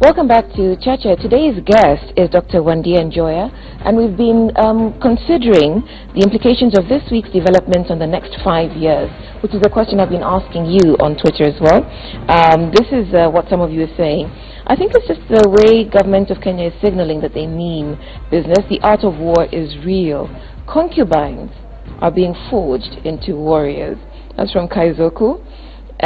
Welcome back to Cheche. Today's guest is Dr. Wandia Njoya, and we've been um, considering the implications of this week's developments on the next five years, which is a question I've been asking you on Twitter as well. Um, this is uh, what some of you are saying. I think it's just the way government of Kenya is signaling that they mean business. The art of war is real. Concubines are being forged into warriors. That's from Kaizoku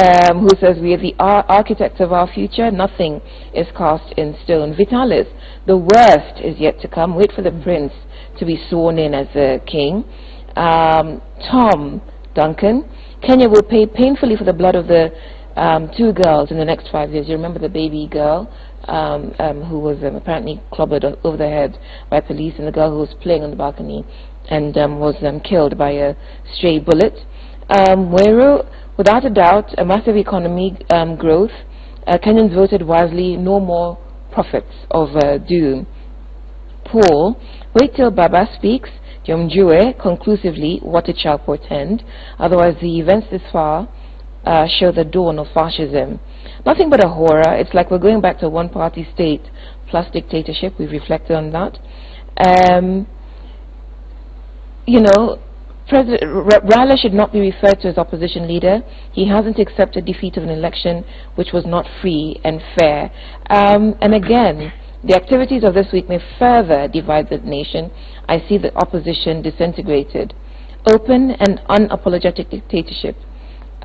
um, who says, We are the ar architects of our future, nothing is cast in stone. Vitalis, the worst is yet to come. Wait for the prince to be sworn in as a king. Um, Tom Duncan, Kenya will pay painfully for the blood of the um, two girls in the next five years. You remember the baby girl um, um, who was um, apparently clobbered over the head by police, and the girl who was playing on the balcony and was killed by a stray bullet. Um, Without a doubt, a massive economy um, growth. Uh, Kenyans voted wisely, no more prophets of uh, doom. Paul, wait till Baba speaks. Jomjue, conclusively, what it shall portend. Otherwise, the events this far uh, show the dawn of fascism. Nothing but a horror. It's like we're going back to one-party state plus dictatorship. We've reflected on that. Um, you know, President should not be referred to as opposition leader. He hasn't accepted defeat of an election which was not free and fair. Um, and again, the activities of this week may further divide the nation. I see the opposition disintegrated. Open and unapologetic dictatorship.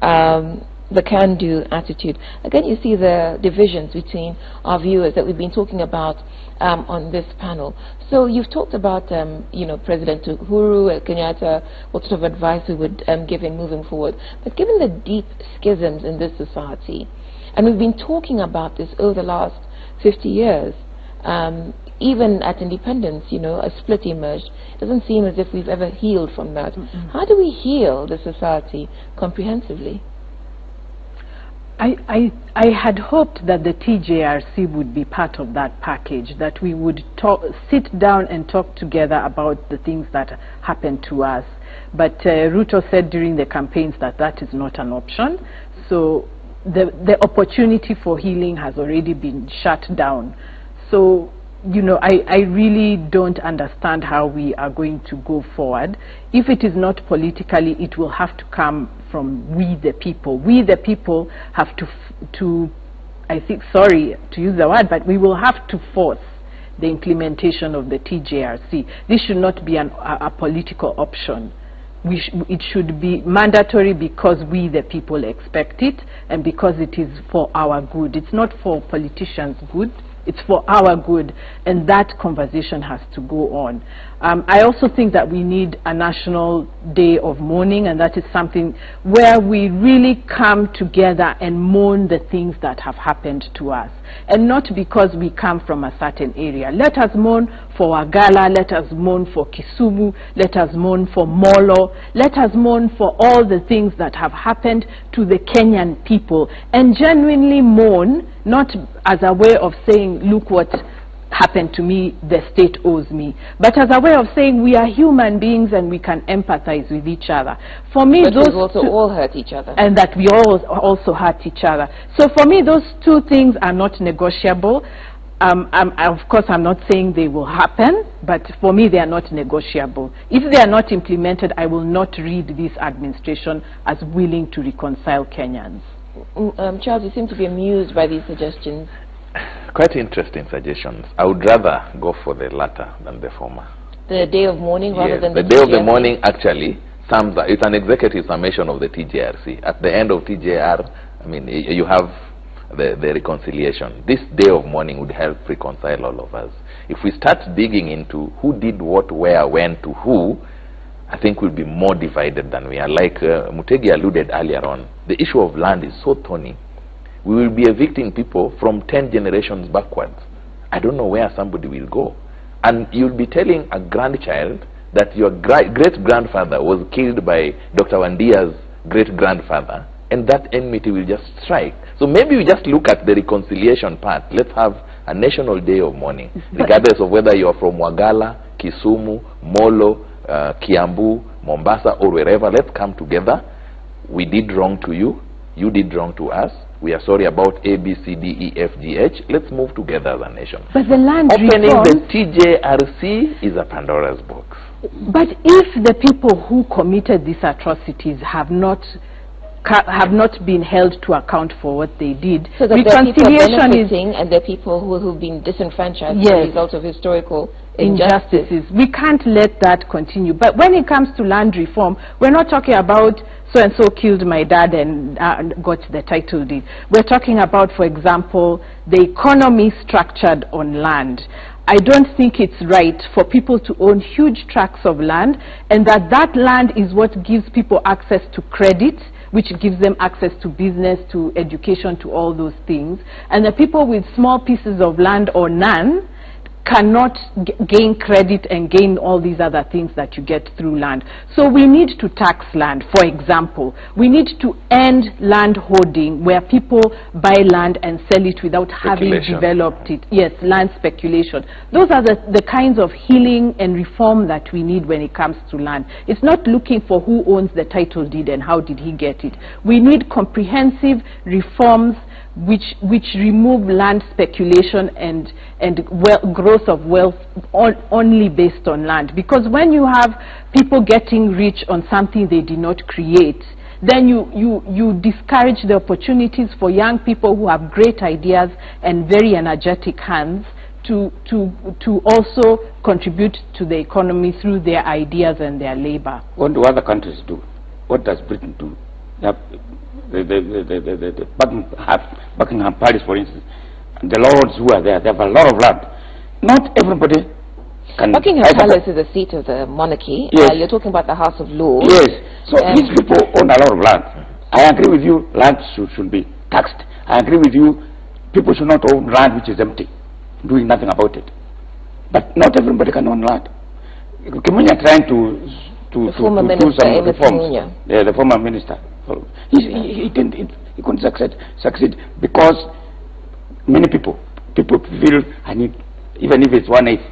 Um, the can-do attitude. Again, you see the divisions between our viewers that we've been talking about um, on this panel. So you've talked about, um, you know, President Uhuru uh, Kenyatta, what sort of advice we would um, give him moving forward. But given the deep schisms in this society, and we've been talking about this over the last 50 years, um, even at independence, you know, a split emerged. It doesn't seem as if we've ever healed from that. Mm. How do we heal the society comprehensively? I, I, had hoped that the TJRC would be part of that package, that we would talk, sit down and talk together about the things that happened to us. But uh, Ruto said during the campaigns that that is not an option. So the, the opportunity for healing has already been shut down. So you know, I, I really don't understand how we are going to go forward. If it is not politically, it will have to come from we the people. We the people have to, to I think, sorry to use the word, but we will have to force the implementation of the TJRC. This should not be an, a, a, political option. Sh it should be mandatory because we the people expect it and because it is for our good. It's not for politicians' good it's for our good, and that conversation has to go on. Um, I also think that we need a national day of mourning, and that is something where we really come together and mourn the things that have happened to us, and not because we come from a certain area. Let us mourn for Wagala, let us mourn for Kisumu, let us mourn for Molo, let us mourn for all the things that have happened to the Kenyan people, and genuinely mourn not as a way of saying, look what happened to me, the state owes me, but as a way of saying we are human beings and we can empathize with each other. For me, but those also all hurt each other. And that we all also hurt each other. So for me, those two things are not negotiable. Um, of course, I'm not saying they will happen, but for me, they are not negotiable. If they are not implemented, I will not read this administration as willing to reconcile Kenyans. Mm, um, Charles, you seem to be amused by these suggestions. Quite interesting suggestions. I would rather go for the latter than the former. The day of mourning rather yes, than the, the day TJRC? of the mourning actually sums up. It's an executive summation of the TJRC. At the end of TJR, I mean, you have the, the reconciliation. This day of mourning would help reconcile all of us. If we start digging into who did what, where, when, to who, I think we'll be more divided than we are. Like uh, Mutegi alluded earlier on, the issue of land is so thorny. We will be evicting people from 10 generations backwards. I don't know where somebody will go. And you'll be telling a grandchild that your great-grandfather was killed by Dr. Wandia's great-grandfather, and that enmity will just strike. So maybe we just look at the reconciliation part. Let's have a national day of mourning, regardless of whether you're from Wagala, Kisumu, Molo, uh, Kiambu, Mombasa, or wherever, let's come together. We did wrong to you. You did wrong to us. We are sorry about A, B, C, D, E, F, G, H. Let's move together as a nation. But the land Opening the TJRC is a Pandora's box. but if the people who committed these atrocities have not have not been held to account for what they did, So that there are people reconciliation is and the people who, who've been disenfranchised as Yes. a result of historical injustice. injustices. We can't let that continue. But when it comes to land reform, we're not talking about so and so killed my dad and uh, got the title deed. We're talking about, for example, the economy structured on land. I don't think it's right for people to own huge tracts of land and that that land is what gives people access to credit which gives them access to business, to education, to all those things. And the people with small pieces of land or none cannot g- gain credit and gain all these other things that you get through land. So we need to tax land, for example. We need to end land hoarding where people buy land and sell it without having developed it. Yes, land speculation. Those are the, the kinds of healing and reform that we need when it comes to land. It's not looking for who owns the title deed and how did he get it. We need comprehensive reforms which which remove land speculation and and growth of wealth on, only based on land because when you have people getting rich on something they did not create then you, you, you discourage the opportunities for young people who have great ideas and very energetic hands to, to, to also contribute to the economy through their ideas and their labor. What do other countries do? What does Britain do? The, the, the, the, Buckingham, Buckingham Palace, for instance, the lords who are there, they have a lot of land. Not everybody can... Buckingham Palace is the seat of the monarchy. Yes. Uh, you're talking about the House of Lords. Yes. So Um, these people own a lot of land. I agree with you, land should, should be taxed. I agree with you, people should not own land which is empty, doing nothing about it. But not everybody can own land. Kimunya trying to to, The to, former to do minister, some reforms. Yeah, the former minister. He, he, he didn't he couldn't succeed succeed because many people people feel I need even if it's one eighth,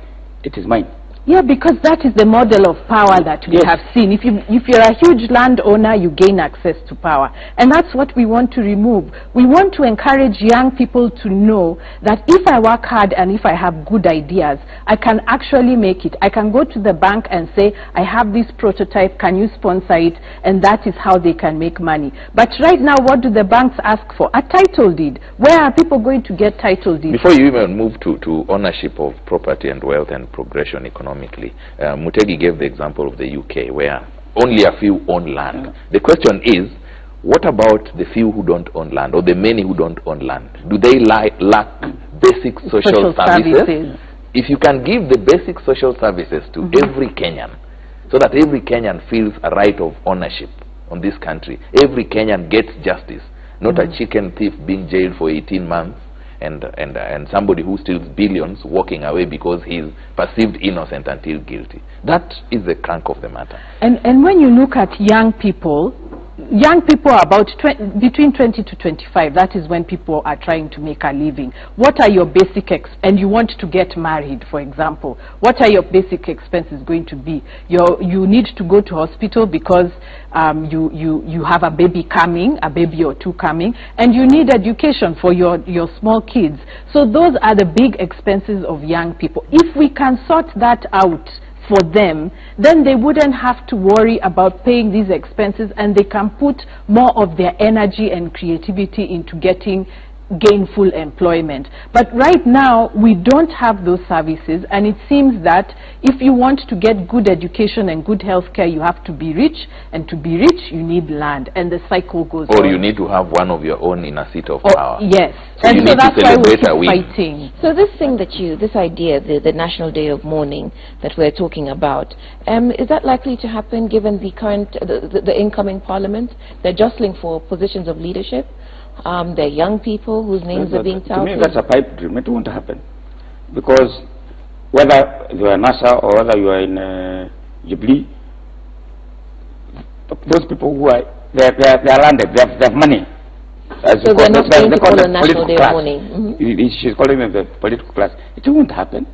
it is mine. Yeah, because that is the model of power that we Yes. have seen. If, you, if you're a huge landowner, you gain access to power. And that's what we want to remove. We want to encourage young people to know that if I work hard and if I have good ideas, I can actually make it. I can go to the bank and say, I have this prototype, can you sponsor it? And that is how they can make money. But right now, what do the banks ask for? A title deed. Where are people going to get title deeds? Before you even move to, to ownership of property and wealth and progression economically, uh, Mutegi gave the example of the UK where only a few own land. The question is, what about the few who don't own land or the many who don't own land? Do they lack basic social, Social services. If you can give the basic social services to every Kenyan so that every Kenyan feels a right of ownership on this country, every Kenyan gets justice, not a chicken thief being jailed for 18 months and, and, and somebody who steals billions walking away because he's perceived innocent until guilty. That is the crank of the matter. And, and when you look at young people, young people are about between 20 to 25. That is when people are trying to make a living. What are your basic ex- and you want to get married, for example? What are your basic expenses going to be? Your, you need to go to hospital because um, you, you, you have a baby coming, a baby or two coming, and you need education for your, your small kids. So those are the big expenses of young people. If we can sort that out for them, then they wouldn't have to worry about paying these expenses and they can put more of their energy and creativity into getting gainful employment. But right now, we don't have those services and it seems that if you want to get good education and good health care, you have to be rich and to be rich, you need land and the cycle goes Or on. you need to have one of your own in a seat of Or- power. Yes. So and so that's why we celebrate keep fighting. So this thing that you, this idea, the, the National Day of Mourning that we're talking about, um, is that likely to happen given the current, the, the, the incoming parliament? They're jostling for positions of leadership. Um, they're young people whose names are But being to me, touted. that's a pipe dream. It won't happen. Because whether you are in NASA or whether you are in uh, Jubilee, those people who are, they are, they are, they are landed, they have, they have money. As So they're not going to call the national day of class. mourning. Mhm. He- he- She's calling them the political class. It won't happen.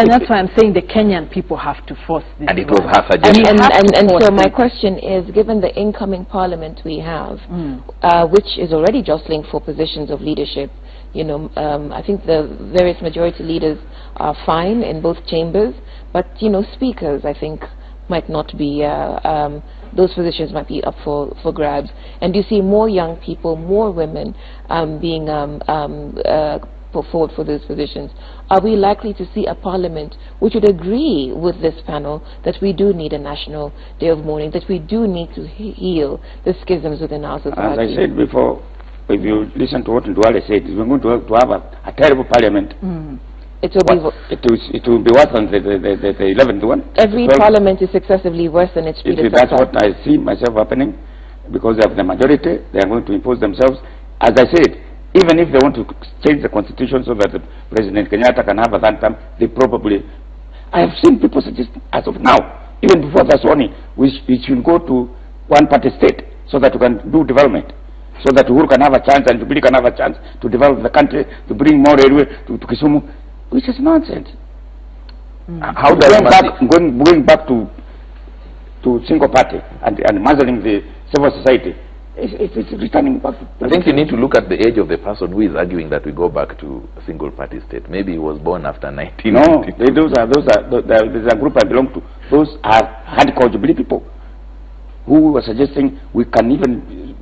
And that's why I'm saying the Kenyan people have to force this. And it was one. her And, and, and, and so my question is, given the incoming parliament we have, Mm. uh, which is already jostling for positions of leadership, you know, um, I think the various majority leaders are fine in both chambers, but, you know, speakers, I think, might not be, uh, um, those positions might be up for, for grabs. And do you see more young people, more women um, being um, um, uh, put forward for those positions? Are we likely to see a parliament which would agree with this panel that we do need a national day of mourning, that we do need to he- heal the schisms within our society? As? I said before, if you listen to what Duale said, we're going to have, to have a, a terrible parliament. Hmm. it will be it, will, it will be worse than the, the, the, the, the 11th one. every The 12th. parliament is successively worse than its If predecessor. that's what I see myself happening, because they have the majority, they are going to impose themselves. As I said, even if they want to change the constitution so that the President Kenyatta can have a third term, they probably. I have seen people suggest, as of now, even before the sworn in, we, sh- we should go to one party state so that we can do development. So that Uhuru can have a chance and Jubilee can have a chance to develop the country, to bring more railway to, to Kisumu, which is nonsense. Hmm. How does going back, going, going back to to single party and, and muzzling the civil society, it's, it's, returning back. I think you need to look at the age of the person who is arguing that we go back to a single party state. Maybe he was born after no, 1990. they, those are those are those, there- there's a group I belong to. Those are hardcore Jubilee people who were suggesting we can even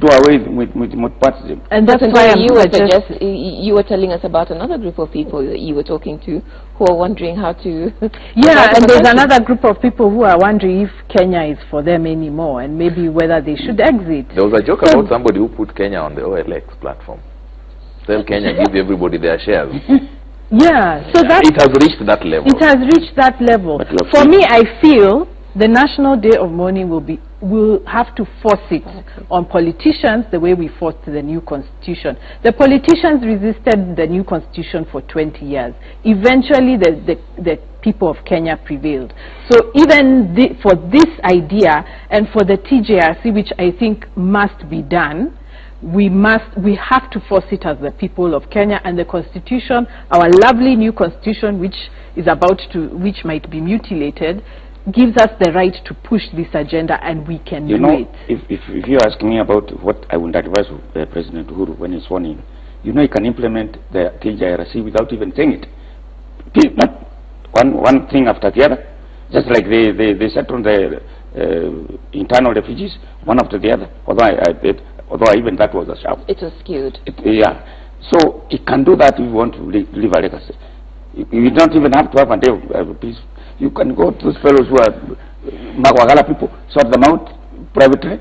do away with with, with multipartyism. And that's Doesn't why you were suggest- suggest, you were telling us about another group of people that you were talking to who are wondering how to Yeah, and there's another group of people who are wondering if Kenya is for them anymore and maybe whether they should exit. There was a joke So- about somebody who put Kenya on the OLX platform. Sell Kenya, give everybody their shares. Yeah, so that it has reached that level. It has reached that level. For me, I feel the National Day of Mourning will be will have to force it on politicians the way we forced the new constitution. The politicians resisted the new constitution for 20 years. Eventually, the, the, the people of Kenya prevailed. So even the, for this idea and for the TJRC, which I think must be done, we must we have to force it as the people of Kenya and the constitution our lovely new constitution which is about to which might be mutilated gives us the right to push this agenda and we can You do know, it if, if, if you ask me about what I would advise uh, President Uhuru when he's sworn in, you know he can implement the TJRC without even saying it. Not one, one thing after the other, just like they, they, they settled the uh, internal refugees, one after the other, although, I, I, it, although even that was a shout. it was skewed. It, yeah. So he can do that if you want to leave, leave a legacy. You, you don't even have to have a day of uh, peace. You can go to those fellows who are Magwagala people, sort them out privately,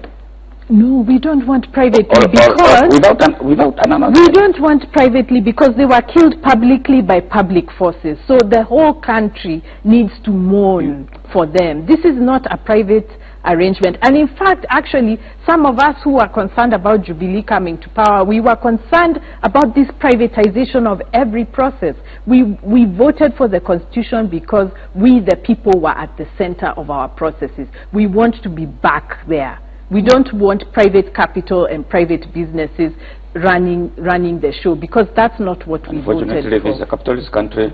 no we don't want privately or, because or without an, without an we don't want privately because they were killed publicly by public forces. So the whole country needs to mourn hmm. for them. This is not a private arrangement. And in fact, actually, some of us who are concerned about Jubilee coming to power, we were concerned about this privatization of every process. We, we voted for the Constitution because we, the people, were at the center of our processes. We want to be back there. We don't want private capital and private businesses running, running the show because that's not what we voted for. Unfortunately, this is a capitalist country.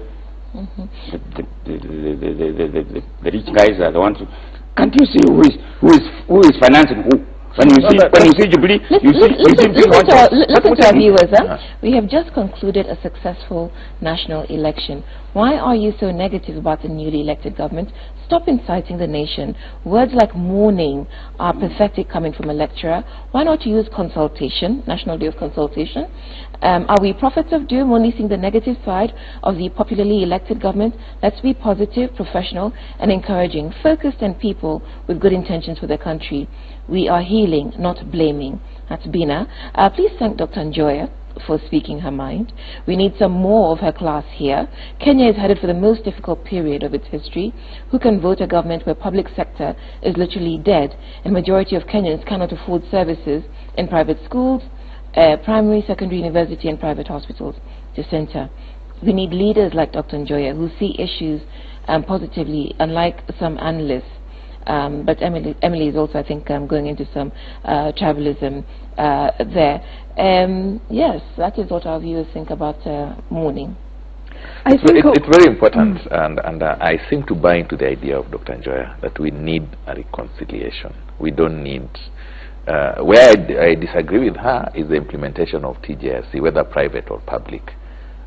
Mm -hmm. the, the, the, the, rich guys are the ones can't you see who is, who is, who is financing who? When you see, when you see Jubilee, you see, you see listen, big listen to our, ones. li- That's listen to our viewers. Huh? We have just concluded a successful national election. Why are you so negative about the newly elected government? Stop inciting the nation. Words like mourning are pathetic coming from a lecturer. Why not use consultation, National Day of Consultation? Um, are we prophets of doom, only seeing the negative side of the popularly elected government? Let's be positive, professional, and encouraging, focused and people with good intentions for the country. We are healing, not blaming. That's Bina. Uh, please thank Dr. Njoya for speaking her mind. We need some more of her class here. Kenya is headed for the most difficult period of its history. Who can vote a government where public sector is literally dead and majority of Kenyans cannot afford services in private schools, uh, primary, secondary, university and private hospitals to center. We need leaders like Dr. Njoya who see issues um, positively, unlike some analysts. Um, but Emily, Emily is also, I think, um, going into some uh, tribalism uh, there. Um, yes, that is what our viewers think about uh, mourning. I It's, think it, it's very important, and, and uh, I seem to buy into the idea of Dr. Njoya that we need a reconciliation. We don't need. Uh, where I, d- I disagree with her is the implementation of TJRC, whether private or public.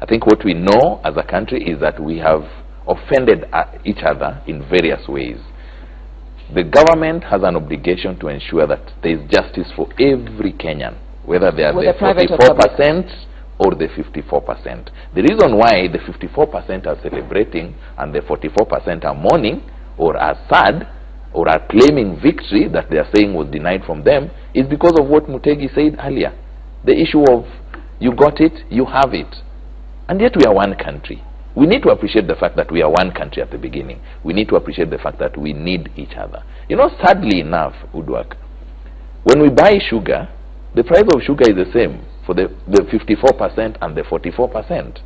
I think what we know as a country is that we have offended uh, each other in various ways. The government has an obligation to ensure that there is justice for every Kenyan, whether they are the private or 44% or the 54%. The reason why the 54% are celebrating and the 44% are mourning or are sad or are claiming victory that they are saying was denied from them is because of what Mutegi said earlier. The issue of you got it, you have it. And yet we are one country. We need to appreciate the fact that we are one country at the beginning. We need to appreciate the fact that we need each other. You know, sadly enough, Udwak, when we buy sugar, the price of sugar is the same for the, the 54% and the 44%.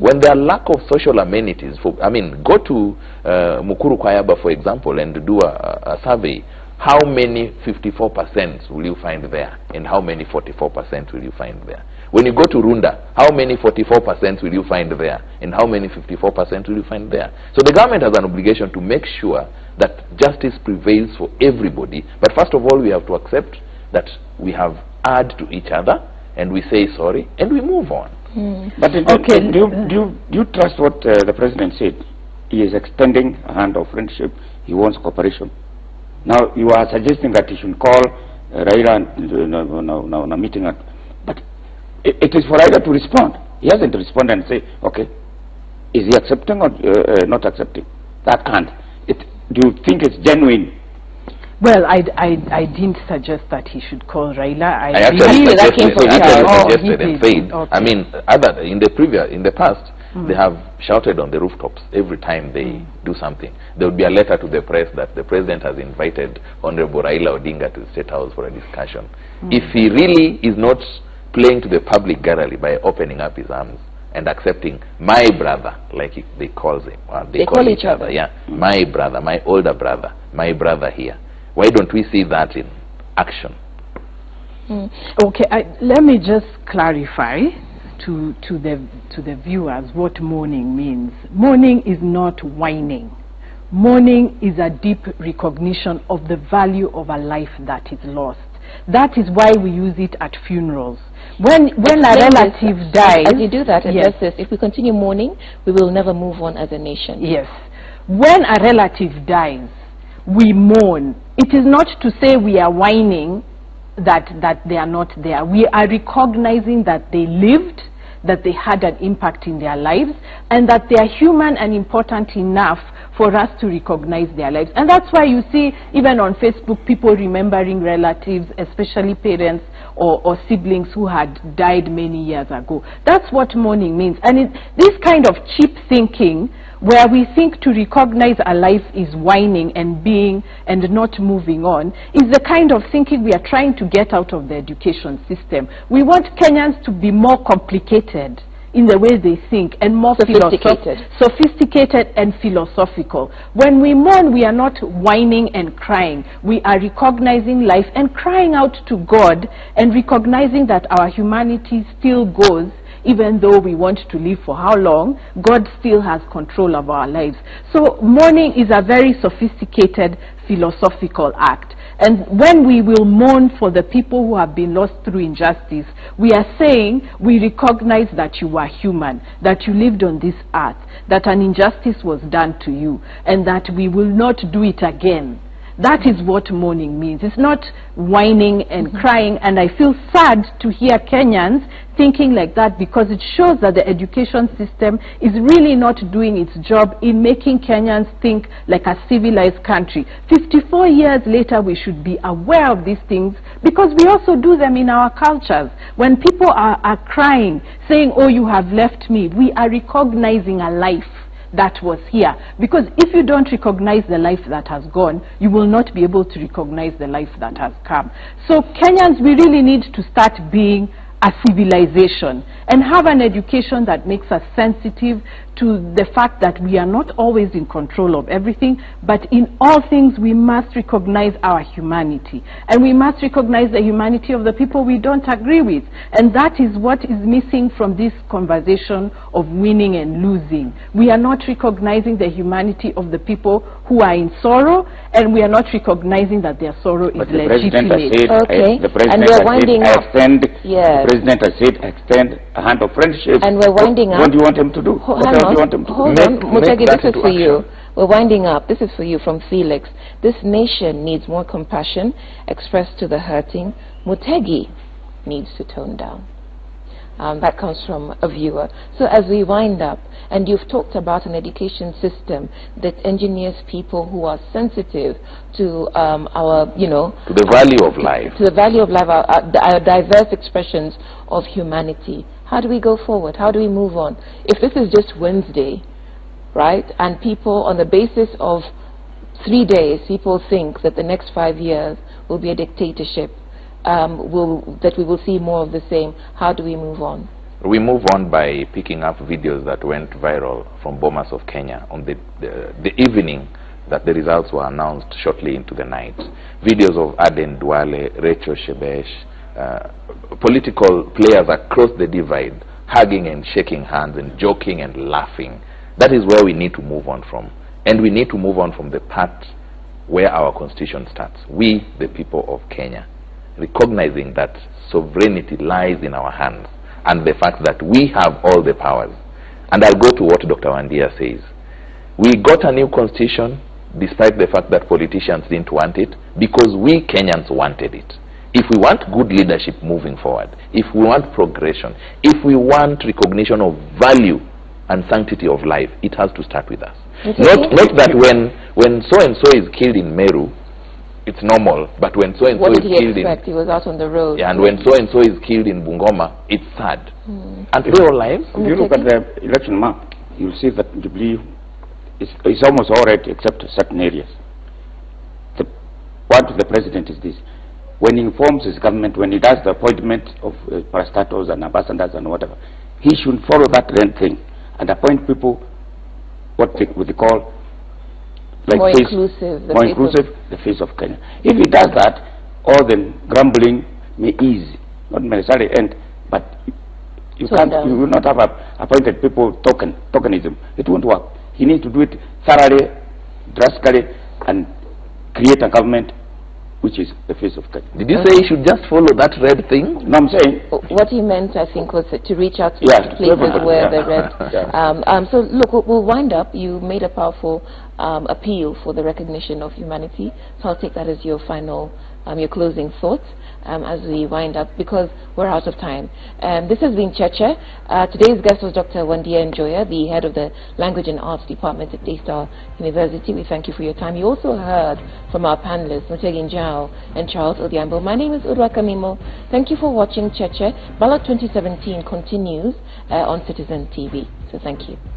When there are lack of social amenities, for, I mean, go to uh, Mukuru Kwayaba, for example, and do a, a survey. How many 54% will you find there? And how many 44% will you find there? When you go to Runda, how many 44% will you find there? And how many 54% will you find there? So the government has an obligation to make sure that justice prevails for everybody. But first of all, we have to accept that we have erred to each other and we say sorry and we move on. But do, Okay, do, you, do, you, do you trust what uh, the president said? He is extending a hand of friendship. He wants cooperation. Now you are suggesting that he should call uh, Raila and uh, no, no, no, no, meeting. At, but it, it is for Raila to respond. He hasn't responded and say, okay, is he accepting or uh, uh, not accepting? That can't. It, do you think it's genuine? Well, I, I, I didn't suggest that he should call Raila. I, I actually believe that came from actually Oh, suggested and did. said, Okay. I mean, other in the previous, in the past, they have shouted on the rooftops every time they do something. There would be a letter to the press that the president has invited Honorable Raila Odinga to the State House for a discussion. If he really is not playing to the public gallery by opening up his arms and accepting my brother, like they calls him, or they, They call each other. yeah, mm. my brother, my older brother, my brother here. Why don't we see that in action? Mm. Okay, I, let me just clarify to, to, the, to the viewers what mourning means. Mourning is not whining. Mourning is a deep recognition of the value of a life that is lost. That is why we use it at funerals. When, when a Explain this. relative dies... As you do that, Yes. address this. If we continue mourning, we will never move on as a nation. Yes. When a relative dies, we mourn. It is not to say we are whining that, that they are not there. We are recognizing that they lived, that they had an impact in their lives, and that they are human and important enough for us to recognize their lives. And that's why you see, even on Facebook, people remembering relatives, especially parents or, or siblings who had died many years ago. That's what mourning means. And it, this kind of cheap thinking, where we think to recognize a life is whining and being and not moving on, is the kind of thinking we are trying to get out of the education system. We want Kenyans to be more complicated in the way they think and more Sophisticated. sophisticated and philosophical. When we mourn, we are not whining and crying. We are recognizing life and crying out to God and recognizing that our humanity still goes even though we want to live for how long, God still has control of our lives. So mourning is a very sophisticated philosophical act. And when we will mourn for the people who have been lost through injustice, we are saying we recognize that you are human, that you lived on this earth, that an injustice was done to you, and that we will not do it again. That is what mourning means. It's not whining and mm-hmm. crying, and I feel sad to hear Kenyans thinking like that because it shows that the education system is really not doing its job in making Kenyans think like a civilized country. 54 years later, we should be aware of these things because we also do them in our cultures. When people are, are crying, saying, Oh, you have left me, we are recognizing a life that was here. Because if you don't recognize the life that has gone, you will not be able to recognize the life that has come. So Kenyans, we really need to start being a civilization and have an education that makes us sensitive to the fact that we are not always in control of everything, but in all things we must recognize our humanity. And we must recognize the humanity of the people we don't agree with. And that is what is missing from this conversation of winning and losing. We are not recognizing the humanity of the people who are in sorrow, and we are not recognizing that their sorrow But is the president has legitimate. said, Okay. uh, the And we're has winding said, up. extend, Yes. the president has said, extend a hand of friendship. And we're winding what, up. What do you want him to do? Ho- what hang else do on, you want to hold on. Make- Mutegi, make this is for you. We're winding up. This is for you from Felix. This nation needs more compassion expressed to the hurting. Mutegi needs to tone down. Um, that comes from a viewer. So as we wind up, and you've talked about an education system that engineers people who are sensitive to um, our, you know, To the value of life. to the value of life, our, our, our diverse expressions of humanity. How do we go forward? How do we move on? If this is just Wednesday, right, and people on the basis of three days, people think that the next five years will be a dictatorship, um, will, that we will see more of the same. How do we move on? We move on by picking up videos that went viral from Bomas of Kenya on the, the, the evening that the results were announced shortly into the night. Videos of Aden Duale, Rachel Shebesh, uh, political players across the divide hugging and shaking hands and joking and laughing. That is where we need to move on from. And we need to move on from the part where our constitution starts. We, the people of Kenya, recognizing that sovereignty lies in our hands and the fact that we have all the powers. And I'll go to what Dr. Wandia says. We got a new constitution despite the fact that politicians didn't want it because we Kenyans wanted it. If we want good leadership moving forward, if we want progression, if we want recognition of value and sanctity of life, it has to start with us. Okay. Not, not that when, when so-and-so is killed in Meru, it's normal, but when so-and-so What is did he in... expect? He was out on the road. Yeah, and when so-and-so is killed in Bungoma, it's sad. Hmm. And for your lives, If you look at the election map, you'll see that Jubilee is, is almost all right except certain areas. The, what the president is this. When he informs his government, when he does the appointment of uh, parastatals and ambassadors and whatever, he should follow that thing and appoint people what they, what they call More face- inclusive, the more face inclusive, the face of Kenya. If he does that, all the grumbling may ease, not necessarily end, but you can't, down. you will not have a, appointed people token, tokenism. It won't work. He needs to do it thoroughly, drastically, and create a government which is the face of Kenya. did you say you should just follow that red thing? No, I'm saying, What he meant, I think, was to reach out to Yeah, places everybody, where yeah. the red. Yeah. Um, um, so look, we'll, we'll wind up. You made a powerful um, appeal for the recognition of humanity. So I'll take that as your final, um, your closing thoughts um, as we wind up because we're out of time. Um, this has been Cheche. Uh, today's guest was Dr. Wandia Njoya, the head of the Language and Arts Department at Daystar University. We thank you for your time. You also heard from our panelists, Mutegi Njau and Charles Odhiambo. My name is Urwa Kamimo. Thank you for watching Cheche. Ballot 2017 continues uh, on Citizen TV. So thank you.